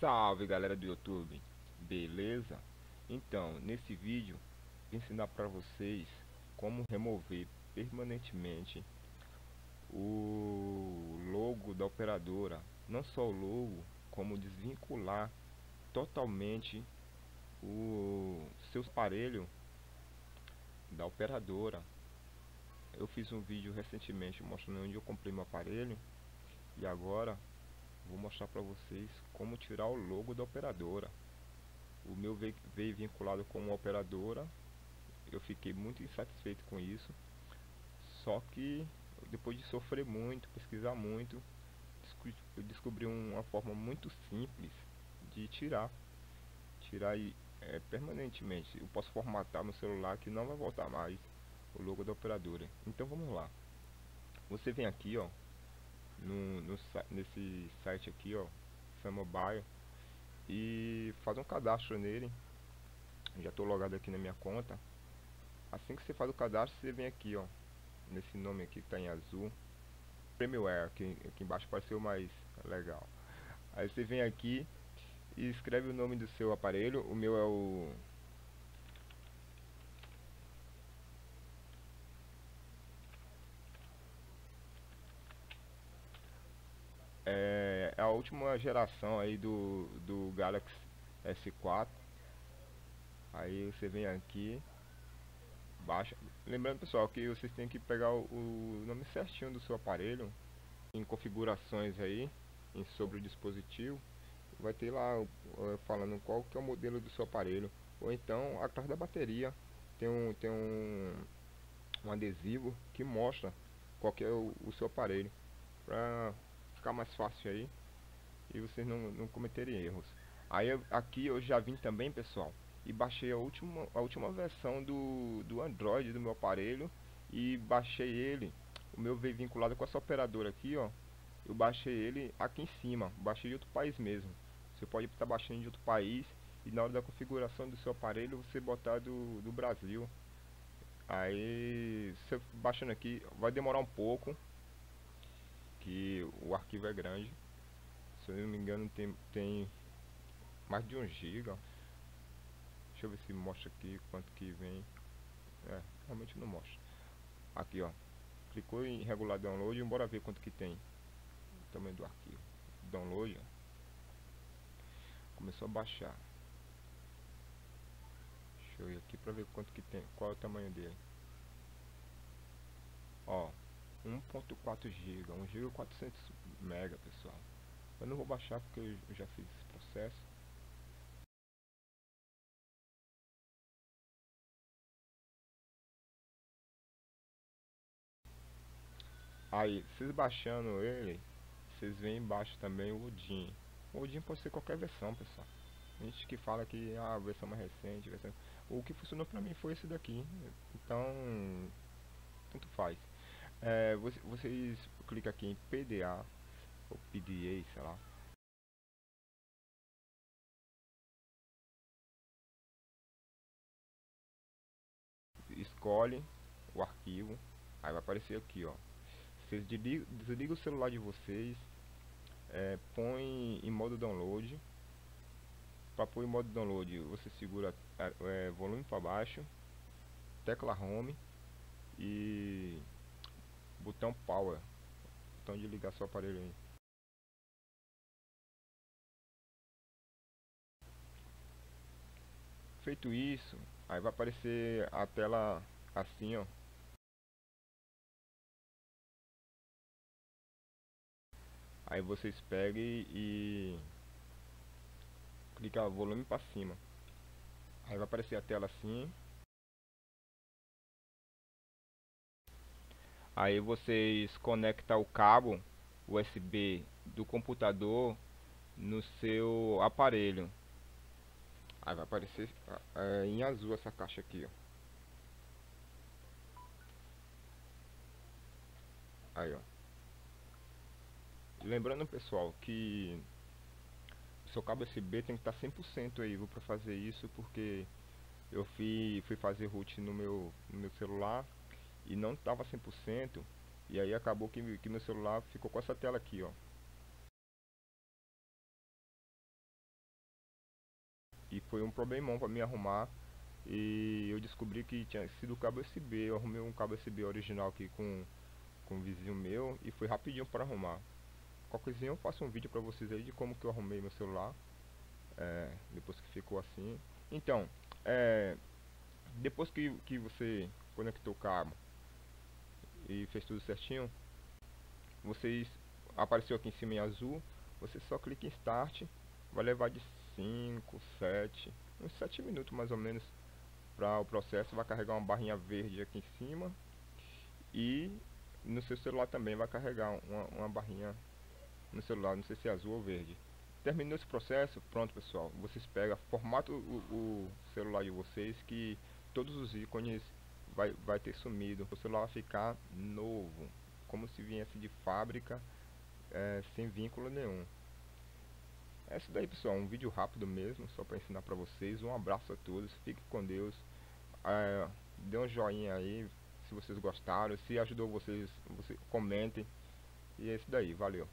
Salve galera do YouTube, beleza? Então, nesse vídeo vou ensinar para vocês como remover permanentemente o logo da operadora. Não só o logo, como desvincular totalmente o seu aparelho da operadora. Eu fiz um vídeo recentemente mostrando onde eu comprei meu aparelho. E agora vou mostrar para vocês como tirar o logo da operadora. O meu veio, vinculado com uma operadora. Eu fiquei muito insatisfeito com isso. Só que depois de sofrer muito, pesquisar muito eu descobri uma forma muito simples de tirar. Tirar é, permanentemente. Eu posso formatar no celular que não vai voltar mais o logo da operadora. Então vamos lá. Você vem aqui ó no, no, nesse site aqui, ó, Mobile e faz um cadastro nele. Já estou logado aqui na minha conta. Assim que você faz o cadastro, você vem aqui, ó, nesse nome aqui que está em azul, Premiware, aqui, aqui embaixo apareceu mais legal. Aí você vem aqui e escreve o nome do seu aparelho. O meu é o é, é a última geração aí do, do Galaxy S4 aí você vem aqui baixa. Lembrando pessoal que vocês têm que pegar o, o nome certinho do seu aparelho em configurações aí em sobre o dispositivo. Vai ter lá falando qual que é o modelo do seu aparelho. Ou então atrás da bateria tem um tem um, um adesivo que mostra qual que é o, o seu aparelho. Para ficar mais fácil aí e vocês não, não cometerem erros. Aí eu, aqui eu já vim também, pessoal, e baixei a última, a última versão do, do Android do meu aparelho e baixei ele, o meu veio vinculado com essa operadora aqui, ó. Eu baixei ele aqui em cima, baixei de outro país mesmo. Você pode estar baixando de outro país e na hora da configuração do seu aparelho você botar do, do Brasil. Aí, você baixando aqui, vai demorar um pouco, que o arquivo é grande. Se eu não me engano tem, tem mais de 1 giga. Deixa eu ver se mostra aqui quanto que vem. É, realmente não mostra. Aqui ó. Clicou em regular download, bora ver quanto que tem. O tamanho do arquivo. Download. Ó. Começou a baixar. Deixa eu ir aqui pra ver quanto que tem. Qual é o tamanho dele. Ó, 1.4 GB, 1 GB 400 MB, pessoal. Eu não vou baixar porque eu já fiz esse processo. Aí, vocês baixando ele, vocês veem embaixo também o Odin. O Odin pode ser qualquer versão, pessoal. A gente que fala que ah, a versão mais recente, versão... o que funcionou pra mim foi esse daqui. Então, tanto faz. É, vocês, vocês clicam aqui em PDA ou PDA, sei lá. Escolhe o arquivo, aí vai aparecer aqui, ó. Vocês desligam, o celular de vocês, é, põe em modo download. Para pôr em modo download, você segura é, volume para baixo, tecla home e botão power, botão de ligar seu aparelho aí. Feito isso, aí vai aparecer a tela assim, ó. Aí vocês pegam e clica volume para cima. Aí vai aparecer a tela assim, Aí vocês conectam o cabo USB do computador no seu aparelho. Aí vai aparecer é, em azul essa caixa aqui, ó. Aí, ó. Lembrando, pessoal, que seu cabo USB tem que estar 100% aí, vou para fazer isso porque eu fui, fui fazer root no meu, no meu celular e não estava 100% e aí acabou que, que meu celular ficou com essa tela aqui ó. E foi um problemão para me arrumar e eu descobri que tinha sido o cabo USB eu arrumei um cabo USB original aqui com com um vizinho meu e foi rapidinho para arrumar. Qualquer coisinha eu faço um vídeo para vocês aí de como que eu arrumei meu celular é, depois que ficou assim. Então é, depois que, que você conectou o cabo e fez tudo certinho. Vocês apareceu aqui em cima em azul você só clica em start vai levar de 5, 7 uns 7 minutos mais ou menos para o processo vai carregar uma barrinha verde aqui em cima e no seu celular também vai carregar uma, uma barrinha no celular, não sei se é azul ou verde. Terminou esse processo, pronto pessoal. Vocês pegam, formato o, o celular de vocês que todos os ícones vai, vai ter sumido o celular vai ficar novo como se viesse de fábrica é, sem vínculo nenhum é isso daí pessoal, um vídeo rápido mesmo, só para ensinar para vocês. Um abraço a todos, fiquem com Deus. É, dê um joinha aí se vocês gostaram, se ajudou vocês, você comentem. E é isso daí, valeu.